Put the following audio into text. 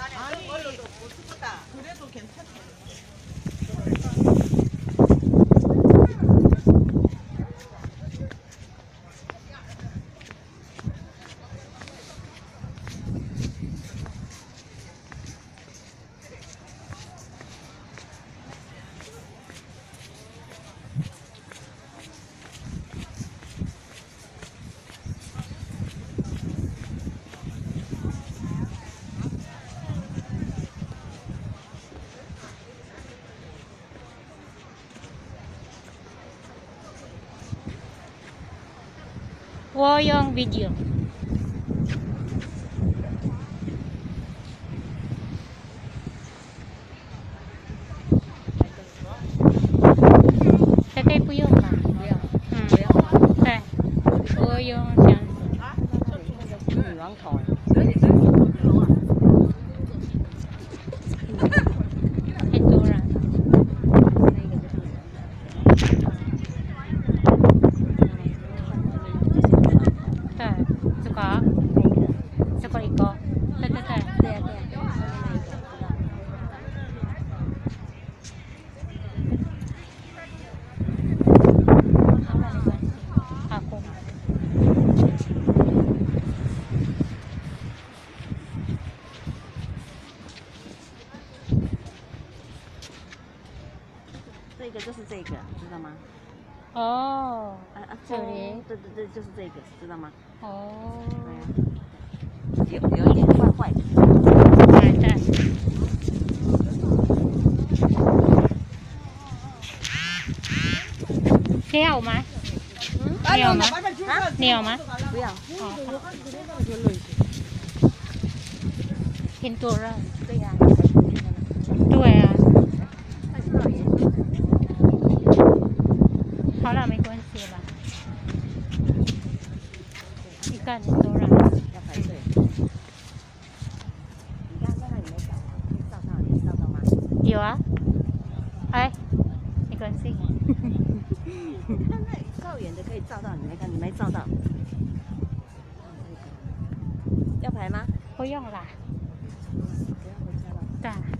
안에 걸로도 못 쓰다. 그래도 괜찮아. 我用 video。这个不用吧？不要，嗯，不要吗？对，我用这样子。女王头，太多了。那个就是女对，这个，这个一个，对对对。对呀对呀，上面那一个，知道。好了，没关系。好，过。这个就是这个，知道吗？哦，啊啊，这里对对对，就是这个，知道吗？哦，对呀，有有一点坏坏的。对对。你有吗？你有吗？你有吗？不要，好，挺多人。对呀。对啊，太少盐。好了，没关系了。一个很多人。要排队。你刚刚在那里没找啊？可以照到，你照到吗？有啊。哎，没关系。看 那里照远的可以照到，你没看，你没照到。要拍吗？不用啦。不要回家了。对。